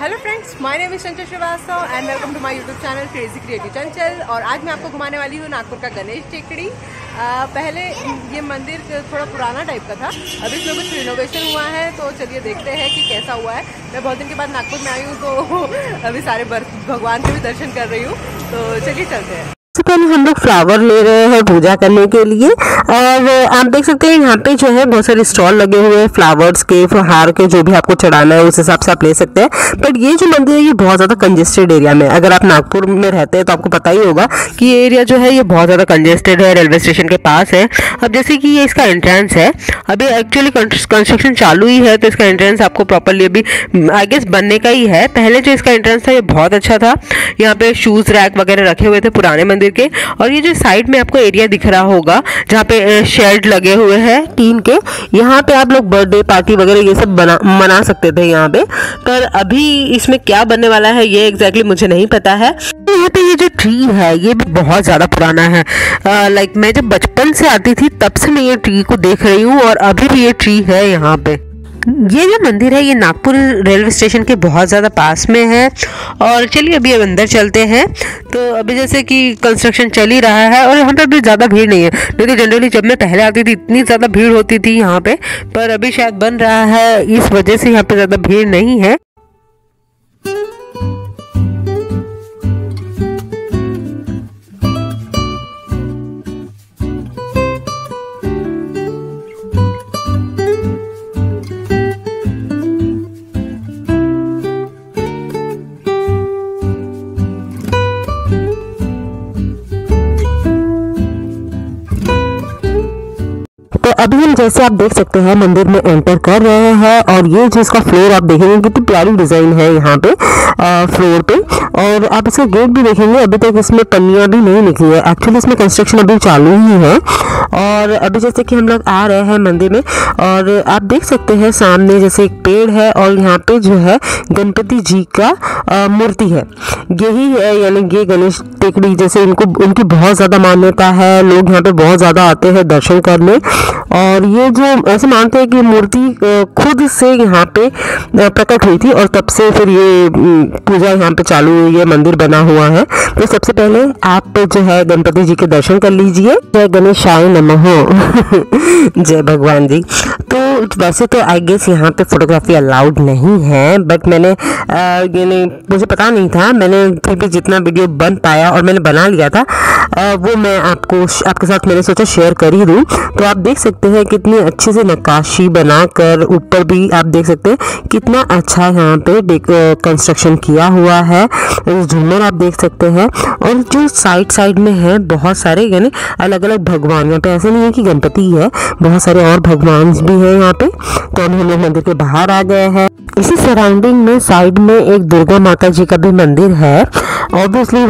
Hello friends my name is Chanchal Srivastava and welcome to my YouTube channel crazy creative Chanchal और आज मैं आपको घुमाने वाली हूँ नागपुर का गणेश टेकड़ी। पहले ये मंदिर थोड़ा पुराना टाइप का था। अभी इसमें कुछ रिनोवेशन हुआ है तो चलिए देखते हैं कि कैसा हुआ है। मैं बहुत दिन के बाद नागपुर में आई हूँ तो अभी सारे भगवान के भी दर्शन कर रही हूँ। तो चलिए चलते हैं। पहले हम लोग फ्लावर ले रहे हैं पूजा करने के लिए। और आप देख सकते हैं यहाँ पे जो है बहुत सारे स्टॉल लगे हुए हैं, फ्लावर्स के, हार के, जो भी आपको चढ़ाना है उस हिसाब से आप ले सकते हैं। बट ये जो मंदिर है, ये बहुत ज़्यादा कंजेस्टेड एरिया में अगर आप नागपुर में रहते हैं तो आपको पता ही होगा कि ये एरिया जो है, ये बहुत ज़्यादा कंजेस्टेड है रेलवे स्टेशन के पास है। अब जैसे कि ये इसका एंट्रेंस है, अभी एक्चुअली कंस्ट्रक्शन चालू ही है तो इसका एंट्रेंस आपको प्रॉपरली अभी आई गेस बनने का ही है। पहले जो इसका एंट्रेंस था, ये बहुत अच्छा था। यहाँ पे शूज़ रैक वगैरह रखे हुए थे, पुराने मंदिर मंदिर के और ये जो साइड में आपको एरिया दिख रहा होगा, जहाँ पे शेड लगे हुए हैं टीन के, यहाँ पे आप लोग बर्थडे पार्टी वगैरह ये सब बना, मना सकते थे यहाँ पे। पर अभी इसमें क्या बनने वाला है ये एग्जैक्टली मुझे नहीं पता है। यहाँ पे ये जो ट्री है, ये भी बहुत ज़्यादा पुराना है। लाइक मैं जब बचपन से आती थी, तब से मैं ये ट्री को देख रही हूँ और अभी भी ये ट्री है यहाँ पे। ये जो मंदिर है, ये नागपुर रेलवे स्टेशन के बहुत ज़्यादा पास में है। और चलिए अभी अब अंदर चलते हैं। तो अभी जैसे कि कंस्ट्रक्शन चल ही रहा है और यहाँ पर अभी ज़्यादा भीड़ नहीं है। नहीं तो जनरली जब मैं पहले आती थी, इतनी ज़्यादा भीड़ होती थी यहाँ पे, पर अभी शायद बन रहा है, इस वजह से यहाँ पर ज़्यादा भीड़ नहीं है। अभी हम जैसे आप देख सकते हैं मंदिर में एंटर कर रहे हैं और ये जो इसका फ्लोर आप देखेंगे कितनी प्यारी डिज़ाइन है यहाँ पे आ, फ्लोर पे। और आप इसका गेट भी देखेंगे अभी तक इसमें पन्नियाँ भी नहीं निकली है। एक्चुअली इसमें कंस्ट्रक्शन अभी चालू ही है। और अभी जैसे कि हम लोग आ रहे हैं मंदिर में और आप देख सकते हैं सामने जैसे एक पेड़ है और यहाँ पे जो है गणपति जी का मूर्ति है। यही है यानी ये गणेश टेकड़ी जैसे इनको उनकी बहुत ज़्यादा मान्यता है। लोग यहाँ पे बहुत ज़्यादा आते हैं दर्शन करने। और ये जो ऐसे मानते हैं कि मूर्ति खुद से यहाँ पे प्रकट हुई थी और तब से फिर ये पूजा यहाँ पे चालू हुई है मंदिर बना हुआ है। तो सबसे पहले आप जो है गणपति जी के दर्शन कर लीजिए। जय गणेशाय नमः। जय भगवान जी। तो वैसे तो आई गेस यहाँ पे फोटोग्राफी अलाउड नहीं है बट मैंने यानी मुझे पता नहीं था। मैंने फिर भी जितना वीडियो बन पाया और मैंने बना लिया था। आ, वो मैं आपको आपके साथ मैंने सोचा शेयर कर ही दूँ। तो आप देख सकते हैं कितनी अच्छे से नक्काशी बनाकर ऊपर भी आप देख सकते हैं, कितना अच्छा यहाँ पे कंस्ट्रक्शन किया हुआ है। झूमर आप देख सकते हैं। और जो साइड साइड में है, बहुत सारे यानी अलग अलग भगवान। यहाँ पे ऐसे नहीं है कि गणपति है बहुत सारे और भगवान भी है यहाँ पे। तो हम लोग मंदिर के बाहर आ गए हैं। इसी सराउंडिंग में साइड में एक दुर्गा माता जी का भी मंदिर है। ऑब्वियसली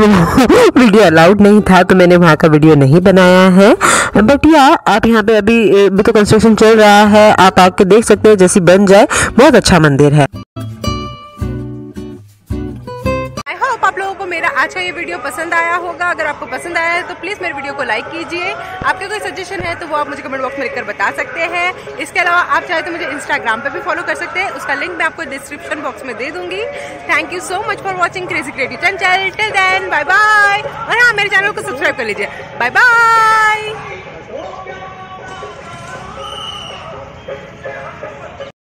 वीडियो अलाउड नहीं था तो मैंने वहाँ का वीडियो नहीं बनाया है। बट या आप यहाँ पे अभी भी तो कंस्ट्रक्शन चल रहा है, आप आके देख सकते हैं, जैसी बन जाए, बहुत अच्छा मंदिर है। आप लोगों को मेरा आज का ये वीडियो पसंद आया होगा। अगर आपको पसंद आया है तो प्लीज़ मेरे वीडियो को लाइक कीजिए। आपके कोई सजेशन है तो वो आप मुझे कमेंट बॉक्स में लिखकर बता सकते हैं। इसके अलावा आप चाहे तो मुझे इंस्टाग्राम पर भी फॉलो कर सकते हैं। उसका लिंक मैं आपको डिस्क्रिप्शन बॉक्स में दे दूँगी। Thank you so much for watching crazy creative channel till then bye bye और हाँ मेरे चैनल को सब्सक्राइब कर लीजिए। Bye bye